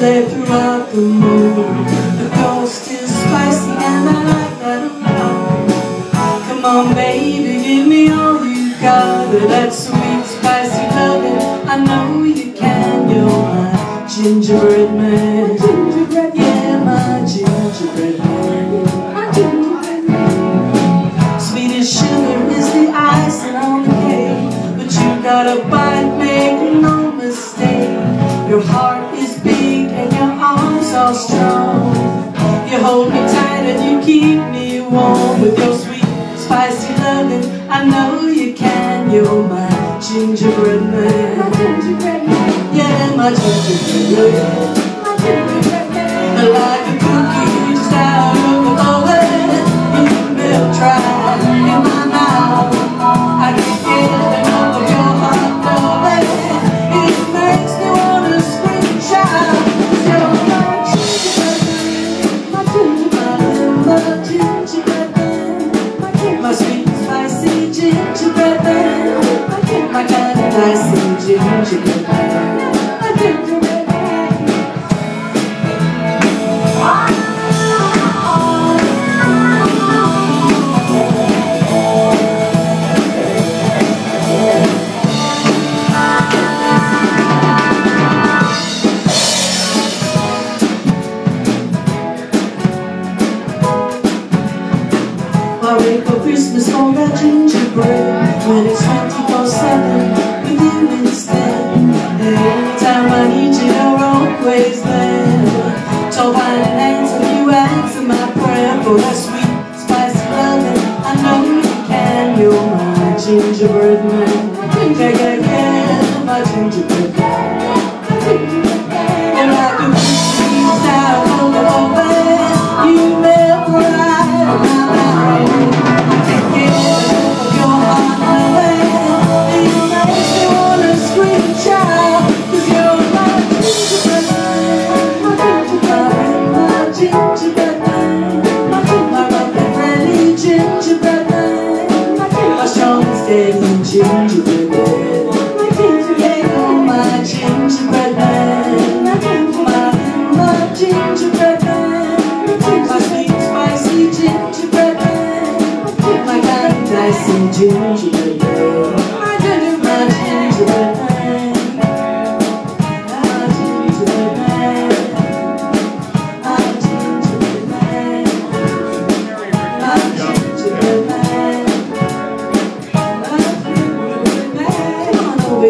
there throughout the moon. The ghost is spicy and I like that around Come on baby, give me all you got. That sweet spicy loving I know you can, you're my gingerbread man. Gingerbread, yeah, my gingerbread man. My gingerbread man. Sweet as sugar is the icing on the cake But you got a bite, make no mistake. Your heart is big and your arms are strong. You hold me tight and you keep me warm. With your sweet, spicy loving I know you can, you're my gingerbread man. My gingerbread man my gingerbread man My gingerbread man Like a cookie just out of the oven You melt dry in my mouth I can get enough of your heart, darling It makes me wanna scream, shout You're my man My man My gingerbread man My sweet, spicy man My kind of nice man I wait for Christmas for that gingerbread. When it's 24-7 with you For that sweet, spicy loving. I know you can, you're my gingerbread man Yeah, yeah, yeah, My gingerbread man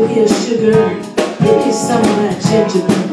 On over here, sugar. Of that. You